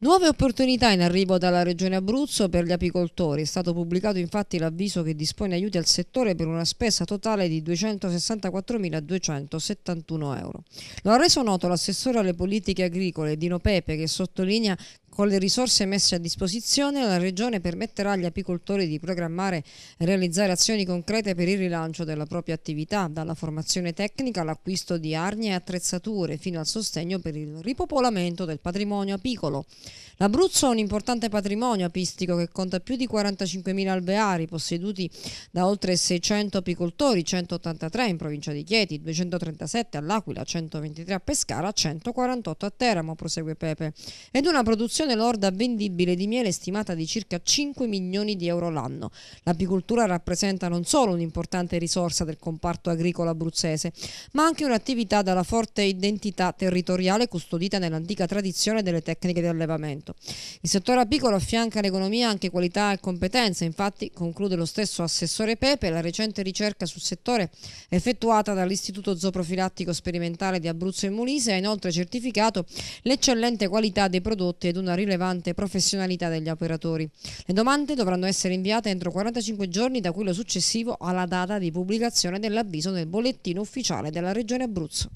Nuove opportunità in arrivo dalla Regione Abruzzo per gli apicoltori. È stato pubblicato infatti l'avviso che dispone aiuti al settore per una spesa totale di 264.271 euro. Lo ha reso noto l'assessore alle politiche agricole Dino Pepe che sottolinea con le risorse messe a disposizione la Regione permetterà agli apicoltori di programmare e realizzare azioni concrete per il rilancio della propria attività, dalla formazione tecnica all'acquisto di arnie e attrezzature, fino al sostegno per il ripopolamento del patrimonio apicolo. L'Abruzzo ha un importante patrimonio apistico che conta più di 45.000 alveari posseduti da oltre 600 apicoltori, 183 in provincia di Chieti, 237 all'Aquila, 123 a Pescara, 148 a Teramo, prosegue Pepe, ed una produzione produzione lorda vendibile di miele stimata di circa 5 milioni di euro l'anno. L'apicoltura rappresenta non solo un'importante risorsa del comparto agricolo abruzzese, ma anche un'attività dalla forte identità territoriale custodita nell'antica tradizione delle tecniche di allevamento. Il settore apicolo affianca all'economia anche qualità e competenze, infatti, conclude lo stesso assessore Pepe, la recente ricerca sul settore effettuata dall'Istituto Zooprofilattico Sperimentale di Abruzzo e Molise ha inoltre certificato l'eccellente qualità dei prodotti ed una rilevante professionalità degli operatori. Le domande dovranno essere inviate entro 45 giorni da quello successivo alla data di pubblicazione dell'avviso nel bollettino ufficiale della Regione Abruzzo.